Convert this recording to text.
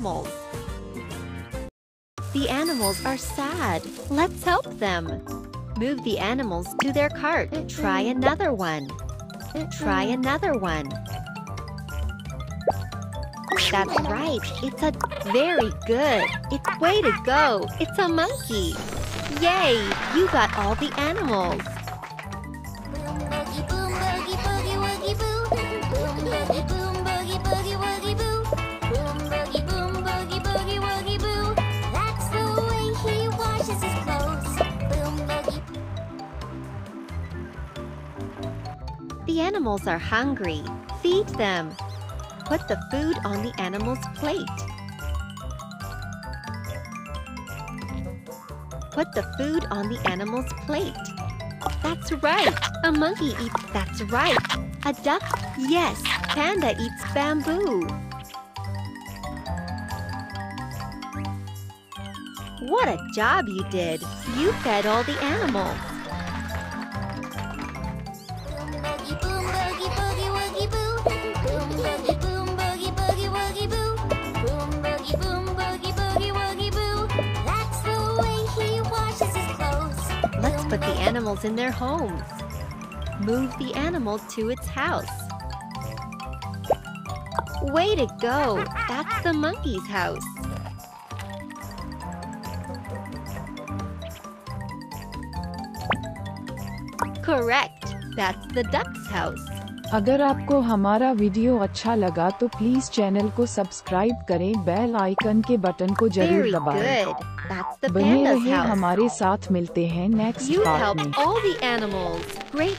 animals. The animals are sad. Let's help them. Move the animals to their cart. Try another one. Try another one. That's right. It's a very good. It's way to go. It's a monkey. Yay! You got all the animals. Boogie boogie boogie The animals are hungry. Feed them. Put the food on the animal's plate. Put the food on the animal's plate. That's right. A monkey eats. That's right. A duck. Yes. Panda eats bamboo. What a job you did. You fed all the animals. Put the animals in their homes. Move the animal to its house. Way to go! That's the monkey's house. Correct. That's the duck's house. अगर आपको हमारा video अच्छा लगा तो please channel को subscribe करें bell icon के button को ज़रूर दबाएँ। बने रहे हमारे साथ मिलते हैं नेक्स्ट पार्ट में।